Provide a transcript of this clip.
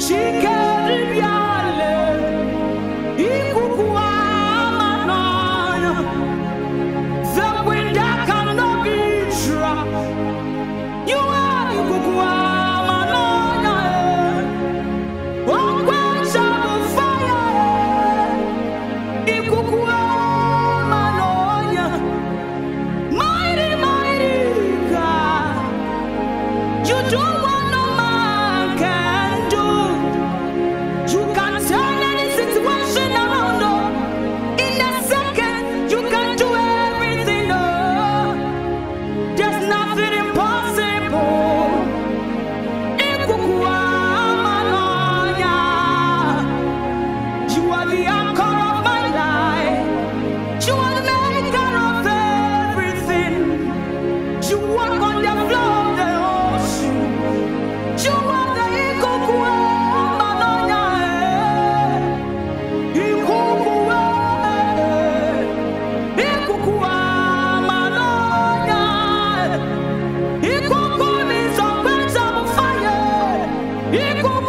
she igual